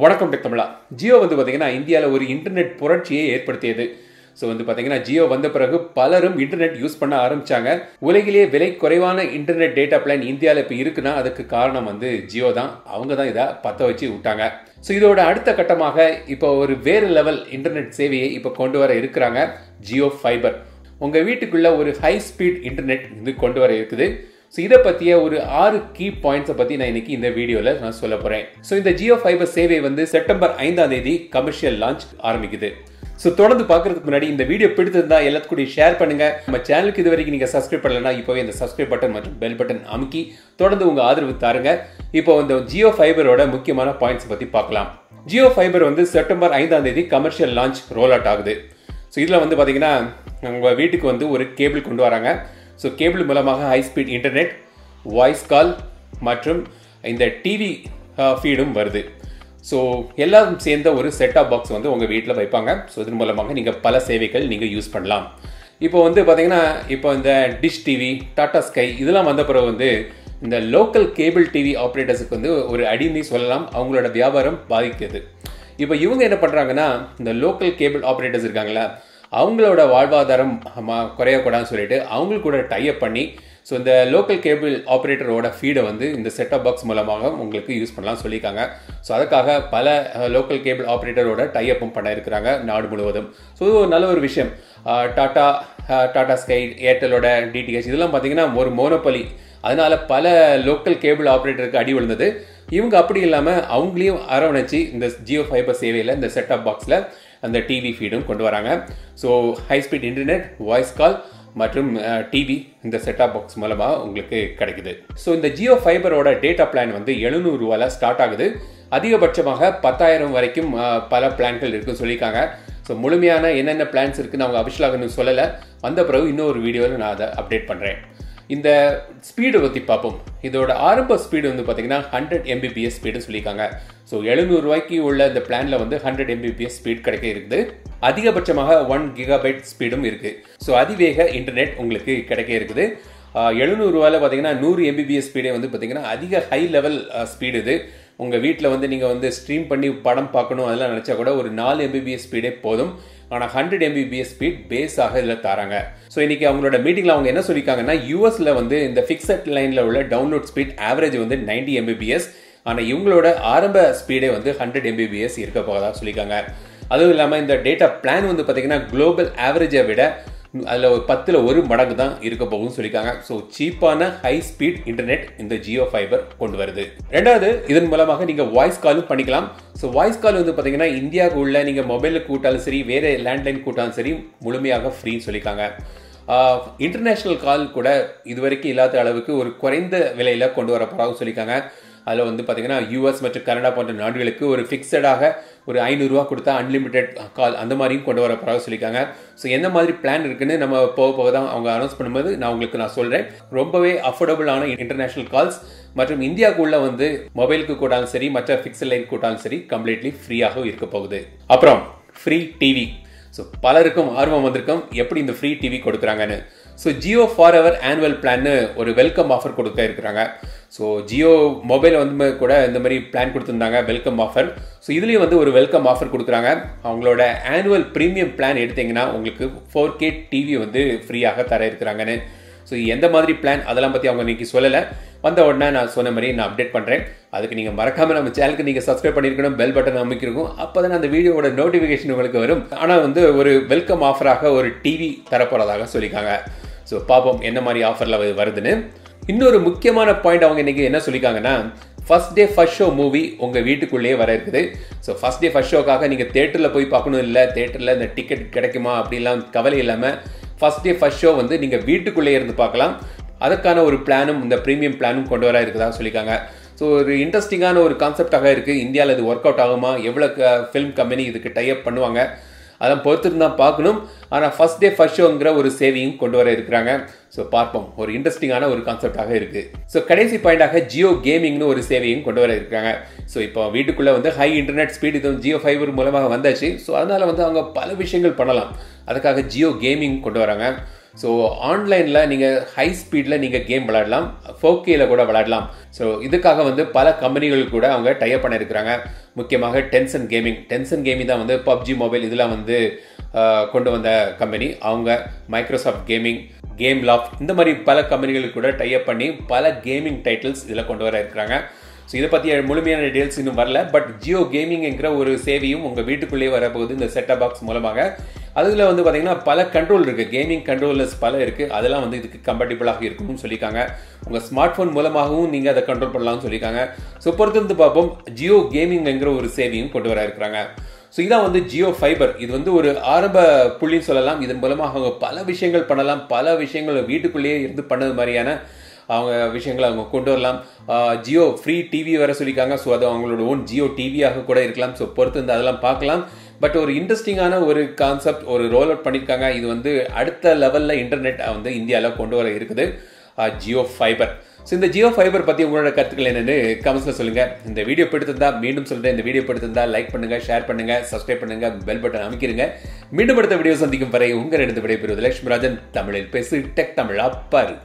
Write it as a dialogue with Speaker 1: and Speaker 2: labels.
Speaker 1: வணக்கம் டெக் தமிழா. ஜியோ வந்து பார்த்தீங்கன்னா இந்தியாவில் ஒரு இன்டர்நெட் புரட்சியை ஏற்படுத்தியது. ஸோ வந்து பார்த்தீங்கன்னா ஜியோ வந்த பிறகு பலரும் இன்டர்நெட் யூஸ் பண்ண ஆரம்பித்தாங்க உலகிலேயே விலை குறைவான இன்டர்நெட் டேட்டா பிளான் இந்தியாவில் இப்போ இருக்குன்னா அதுக்கு காரணம் வந்து ஜியோ தான். அவங்க தான் இதை பற்ற வச்சு விட்டாங்க. ஸோ இதோட அடுத்த கட்டமாக இப்போ ஒரு வேறு லெவல் இன்டர்நெட் சேவையை இப்போ கொண்டு வர இருக்கிறாங்க ஜியோ ஃபைபர் உங்கள் வீட்டுக்குள்ள ஒரு ஹை ஸ்பீட் இன்டர்நெட் இது கொண்டு வர இருக்குது. ஸோ இதை பற்றிய ஒரு ஆறு கீ பாயிண்ட்ஸை பற்றி நான் இன்னைக்கு இந்த வீடியோவில் நான் சொல்ல போகிறேன் ஸோ இந்த ஜியோ ஃபைபர் சேவை வந்து செப்டம்பர் ஐந்தாம் தேதி கமர்ஷியல் லான்ச் ஆரம்பிக்குது. ஸோ தொடர்ந்து பார்க்கறதுக்கு முன்னாடி இந்த வீடியோ பிடித்திருந்தா எல்லாத்துக்கும் ஷேர் பண்ணுங்க. நம்ம சேனலுக்கு இது வரைக்கும் நீங்கள் சப்ஸ்கிரைப் பண்ணலன்னா இப்போவே இந்த சப்ஸ்கிரைப் பட்டன் மற்றும் பெல் பட்டன் அமுக்கி தொடர்ந்து உங்கள் ஆதரவு தாருங்க. இப்போ இந்த ஜியோ ஃபைபரோட முக்கியமான பாயிண்ட்ஸ் பற்றி பார்க்கலாம். ஜியோ ஃபைபர் வந்து செப்டம்பர் ஐந்தாம் தேதி கமர்ஷியல் லான்ச் ரோல் அவுட் ஆகுது. ஸோ இதில் வந்து பார்த்தீங்கன்னா உங்கள் வீட்டுக்கு வந்து ஒரு கேபிள் கொண்டு வராங்க. ஸோ கேபிள் மூலமாக high speed internet voice call மற்றும் இந்த டிவி ஃபீடும் uh, வருது. ஸோ எல்லாம் சேர்ந்த ஒரு செட்டாப் பாக்ஸ் வந்து உங்கள் வீட்டில் வைப்பாங்க. ஸோ இதன் மூலமாக நீங்கள் பல சேவைகள் நீங்கள் யூஸ் பண்ணலாம். இப்போ வந்து பார்த்தீங்கன்னா இப்போ இந்த டிஷ் டிவி டாடா ஸ்கை இதெல்லாம் வந்த பிறகு வந்து இந்த லோக்கல் கேபிள் டிவி ஆப்ரேட்டர்ஸுக்கு வந்து ஒரு அடிமை சொல்லலாம். அவங்களோட வியாபாரம் பாதிக்குது. இப்போ இவங்க என்ன பண்ணுறாங்கன்னா இந்த லோக்கல் கேபிள் ஆப்ரேட்டர்ஸ் இருக்காங்களா அவங்களோட வாழ்வாதாரம் குறையக்கூடாதுன்னு சொல்லிட்டு அவங்களுக்கு கூட டைப் பண்ணி ஸோ இந்த லோக்கல் கேபிள் ஆப்ரேட்டரோட ஃபீடை வந்து இந்த செட்டப் பாக்ஸ் மூலமாக உங்களுக்கு யூஸ் பண்ணலாம் சொல்லியிருக்காங்க. ஸோ அதுக்காக பல லோக்கல் கேபிள் ஆப்ரேட்டரோட டைஅப்பும் பண்ண இருக்கிறாங்க நாடு முழுவதும். ஸோ இது ஒரு நல்ல ஒரு விஷயம். டாட்டா டாடா ஸ்கை ஏர்டெலோட டிடிஹெச் இதெல்லாம் பார்த்தீங்கன்னா ஒரு மோனோபலி அதனால் பல லோக்கல் கேபிள் ஆப்ரேட்டருக்கு அடி விழுந்தது. இவங்க அப்படி இல்லாமல் அவங்களையும் அரவணைச்சு இந்த ஜியோ ஃபைபர் சேவையில் இந்த செட்டப் பாக்ஸில் அந்த டிவி ஃபீடும் கொண்டு வராங்க. So high speed internet voice call மற்றும் டிவி இந்த செட்டாப் பாக்ஸ் மூலமாக உங்களுக்கு கிடைக்குது. ஸோ இந்த ஜியோ ஃபைபரோட டேட்டா பிளான் வந்து எழுநூறுவால ஸ்டார்ட் ஆகுது. அதிகபட்சமாக பத்தாயிரம் வரைக்கும் பல பிளான்கள் இருக்குன்னு சொல்லியிருக்காங்க. ஸோ முழுமையான என்னென்ன பிளான்ஸ் இருக்குன்னு அவங்க அபிஷலாக சொல்லலை. வந்த பிறகு இன்னொரு வீடியோவில் நான் அதை அப்டேட் பண்ணுறேன் இந்த ஸ்பீடை பற்றி பார்ப்போம். இதோட ஆரம்ப ஸ்பீடு வந்து பார்த்தீங்கன்னா ஹண்ட்ரட் எம்பிபிஎஸ் ஸ்பீடுன்னு சொல்லியிருக்காங்க. ஸோ எழுநூறுவாய்க்கு உள்ள இந்த பிளானில் வந்து ஹண்ட்ரட் எம்பிபிஎஸ் ஸ்பீட் கிடைக்க இருக்குது. அதிகபட்சமாக ஒன் கிகாபைட் ஸ்பீடும் இருக்குது ஸோ அதிவேக இன்டர்நெட் உங்களுக்கு கிடைக்க இருக்குது. எழுநூறுவாயில் பார்த்தீங்கன்னா நூறு எம்பிபிஎஸ் ஸ்பீடே வந்து பார்த்தீங்கன்னா அதிக ஹை லெவல் ஸ்பீடு இது. உங்கள் வீட்டில் வந்து நீங்கள் வந்து ஸ்ட்ரீம் பண்ணி படம் பார்க்கணும் அதெல்லாம் நினச்சா கூட ஒரு நாலு எம்பிபிஎஸ் ஸ்பீடே போதும். ஆனால் ஹண்ட்ரட் எம்பிபிஎஸ் ஸ்பீட் பேஸாக இதில் தராங்க. ஸோ இன்னைக்கு அவங்களோட மீட்டிங்கில் அவங்க என்ன சொல்லியிருக்காங்கன்னா யூஎஸில் வந்து இந்த ஃபிக்ஸட் லைனில் உள்ள டவுன்லோட் ஸ்பீட் ஆவரேஜ் வந்து நைன்டி எம்பிபிஎஸ் ஆனால் இவங்களோட ஆரம்ப ஸ்பீடே வந்து ஹண்ட்ரட் எம்பிபிஎஸ் இருக்க போகிறதா சொல்லியிருக்காங்க அதுவும் இல்லாமல் இந்த டேட்டா பிளான் வந்து பார்த்தீங்கன்னா குளோபல் ஆவரேஜை விட அதில் ஒரு பத்தில் ஒரு மடங்கு தான் இருக்க போகும்னு சொல்லியிருக்காங்க. ஸோ சீப்பான ஹை ஸ்பீட் இன்டர்நெட் இந்த ஜியோ ஃபைபர் கொண்டு வருது. ரெண்டாவது இதன் மூலமாக நீங்கள் வாய்ஸ் காலும் பண்ணிக்கலாம். ஸோ வாய்ஸ் கால் வந்து பார்த்தீங்கன்னா இந்தியாவுக்கு உள்ள நீங்கள் மொபைலில் கூட்டாலும் சரி வேறு லேண்ட்லைன் கூட்டாலும் சரி முழுமையாக ஃப்ரீன்னு சொல்லியிருக்காங்க. இன்டர்நேஷ்னல் கால் கூட இது வரைக்கும் இல்லாத அளவுக்கு ஒரு குறைந்த விலையில் கொண்டு வர போகிறாங்கன்னு சொல்லியிருக்காங்க. அதில் வந்து பார்த்தீங்கன்னா யூஎஸ் மற்றும் கனடா போன்ற நாடுகளுக்கு ஒரு ஃபிக்ஸடாக ஒரு ஐநூறுரூவா கொடுத்தா அன்லிமிட்டெட் கால் அந்த மாதிரியும் கொண்டு வர போகிறாங்க சொல்லியிருக்காங்க. ஸோ எந்த மாதிரி பிளான் இருக்குன்னு நம்ம போக போக தான் அவங்க அனௌன்ஸ் பண்ணும்போது நான் உங்களுக்கு நான் சொல்கிறேன் ரொம்பவே அஃபோர்டபுளான இன்டர்நேஷனல் கால்ஸ் மற்றும் இந்தியாவுக்குள்ள வந்து மொபைலுக்கு கூட்டாலும் சரி மற்ற ஃபிக்ஸட் லைன் கூட்டாலும் சரி கம்ப்ளீட்லி ஃப்ரீயாக இருக்க போகுது. அப்புறம் ஃப்ரீ டிவி ஸோ பலருக்கும் ஆர்வம் வந்திருக்கும் எப்படி இந்த ஃப்ரீ டிவி கொடுக்குறாங்கன்னு. So Jio for our annual பிளான்னு ஒரு வெல்கம் ஆஃபர் கொடுக்க இருக்கிறாங்க. ஸோ ஜியோ மொபைல் வந்து கூட இந்த மாதிரி பிளான் கொடுத்துருந்தாங்க வெல்கம் ஆஃபர் ஸோ இதுலேயும் வந்து ஒரு வெல்கம் ஆஃபர் கொடுக்குறாங்க. அவங்களோட ஆனுவல் ப்ரீமியம் பிளான் எடுத்தீங்கன்னா உங்களுக்கு ஃபோர் கே டிவி வந்து ஃப்ரீயாக தர இருக்கிறாங்கன்னு. ஸோ எந்த மாதிரி பிளான் அதெல்லாம் பற்றி அவங்க இன்னைக்கு சொல்லலை. வந்த உடனே நான் சொன்ன மாதிரி நான் அப்டேட் பண்ணுறேன் அதுக்கு நீங்கள் மறக்காமல் நம்ம சேனலுக்கு நீங்கள் சப்ஸ்கிரைப் பண்ணியிருக்கணும் பெல் பட்டன் அமைக்கிருக்கும் அப்போ தான் அந்த வீடியோட நோட்டிஃபிகேஷன் உங்களுக்கு வரும். ஆனால் வந்து ஒரு வெல்கம் ஆஃபராக ஒரு டிவி தரப்போகிறதாக சொல்லியிருக்காங்க. ஸோ பார்ப்போம் என்ன மாதிரி ஆஃபரில் வருதுன்னு. இன்னொரு முக்கியமான பாயிண்ட் அவங்க இன்றைக்கி என்ன சொல்லியிருக்காங்கன்னா first day first show movie உங்கள் வீட்டுக்குள்ளேயே வர இருக்குது. ஸோ ஃபஸ்ட் டே ஃபஸ்ட் ஷோக்காக நீங்கள் தேட்டரில் போய் பார்க்கணும் இல்லை தேட்டரில் இந்த டிக்கெட் கிடைக்குமா அப்படிலாம் கவலை இல்லாமல் ஃபர்ஸ்ட் டே ஃபஸ்ட் ஷோ வந்து நீங்கள் வீட்டுக்குள்ளேயே இருந்து பார்க்கலாம். அதுக்கான ஒரு பிளானும் இந்த ப்ரீமியம் பிளானும் கொண்டு வர இருக்குதா சொல்லியிருக்காங்க ஸோ ஒரு இன்ட்ரெஸ்டிங்கான ஒரு கான்செப்டாக இருக்குது இந்தியாவில் இது ஒர்க் அவுட் ஆகுமா எவ்வளோ ஃபிலிம் கம்பெனி இதுக்கு டைப் பண்ணுவாங்க? அதெல்லாம் பொறுத்துட்டு தான் பார்க்கணும். ஆனால் ஃபர்ஸ்ட் டே ஃபர்ஸ்ட் ஷோங்கிற ஒரு சேவையும் கொண்டு வர இருக்கிறாங்க. ஸோ பார்ப்போம். ஒரு இன்ட்ரெஸ்டிங்கான ஒரு கான்செப்டாக இருக்குது ஸோ கடைசி பாயிண்டாக ஜியோ கேமிங்னு ஒரு சேவையும் கொண்டு வர இருக்காங்க ஸோ இப்போ வீட்டுக்குள்ளே வந்து ஹை இன்டர்நெட் ஸ்பீட் இது ஜியோ ஃபைபர் மூலமாக வந்தாச்சு. ஸோ அதனால் வந்து அவங்க பல விஷயங்கள் பண்ணலாம். அதுக்காக ஜியோ கேமிங் கொண்டு வராங்க. ஸோ ஆன்லைனில் நீங்கள் ஹை ஸ்பீடில் நீங்கள் கேம் விளையாடலாம். ஃபோக்கேல கூட விளையாடலாம். ஸோ இதுக்காக வந்து பல கம்பெனிகள் கூட அவங்க டைப் பண்ணியிருக்கிறாங்க. முக்கியமாக டென்சன் கேமிங் டென்சன் கேமிங் தான் வந்து பப்ஜி மொபைல் இதெல்லாம் வந்து கொண்டு வந்த கம்பெனி அவங்க மைக்ரோசாஃப்ட் கேமிங் கேம் லாஃப்ட் இந்த மாதிரி பல கம்பெனிகளுக்கு கூட டைப் பண்ணி பல கேமிங் டைட்டில்ஸ் இதில் கொண்டு வர இருக்கிறாங்க. ஸோ இதை பற்றி முழுமையான டீடைல்ஸ் இன்னும் வரல. பட் ஜியோ கேமிங்ங்கிற ஒரு சேவையும் உங்கள் வீட்டுக்குள்ளேயே வரப்போகுது. இந்த செட்டப் பாக்ஸ் மூலமாக அதில் வந்து பார்த்தீங்கன்னா பல கண்ட்ரோல் இருக்குது கேமிங் கண்ட்ரோலர்ஸ் பல இருக்குது அதெல்லாம் வந்து இதுக்கு கம்பேட்டிபிளாக இருக்கும்னு சொல்லியிருக்காங்க. உங்கள் ஸ்மார்ட் ஃபோன் மூலமாகவும் நீங்கள் அதை கண்ட்ரோல் பண்ணலாம்னு சொல்லியிருக்காங்க. ஸோ பொறுத்திருந்து பார்ப்போம். ஜியோ கேமிங்ங்கிற ஒரு சேவையும் கொண்டு வர இருக்கிறாங்க. ஸோ இதான் வந்து ஜியோ ஃபைபர் இது வந்து ஒரு ஆரம்ப புள்ளின்னு சொல்லலாம். இதன் மூலமாக அவங்க பல விஷயங்கள் பண்ணலாம். பல விஷயங்கள் வீட்டுக்குள்ளேயே இருந்து பண்ணது மாதிரியான அவங்க விஷயங்களை அவங்க கொண்டு வரலாம். ஜியோ ஃப்ரீ டிவி வர சொல்லியிருக்காங்க. ஸோ அது அவங்களோட ஓன் ஜியோ டிவியாக கூட இருக்கலாம். ஸோ பொறுத்து இந்த அதெல்லாம் பார்க்கலாம். பட் ஒரு இன்ட்ரெஸ்டிங்கான ஒரு கான்செப்ட் ஒரு ரோல் அவுட் பண்ணியிருக்காங்க இது வந்து அடுத்த லெவலில் இன்டர்நெட் வந்து இந்தியாவில் கொண்டு வர இருக்குது. ஜியோ ஃபைபர் ஸோ இந்த ஜியோ ஃபைபர் பற்றி உங்களோட கருத்துக்கள் என்னென்னு கமெண்ட்ஸில் சொல்லுங்கள் இந்த வீடியோ பிடித்திருந்தா மீண்டும் சொல்கிறேன் இந்த வீடியோ பிடித்திருந்தா லைக் பண்ணுங்கள் ஷேர் பண்ணுங்கள் சப்ஸ்கிரைப் பண்ணுங்கள் பெல் பட்டன் அமைக்கிறீங்க மீண்டும் அடுத்த வீடியோ சந்திக்கும் வரை உங்கள் இடத்து விடைபெறுவது லட்சுமிராஜன். தமிழில் பேசு டெக் தமிழ் அப்பாரு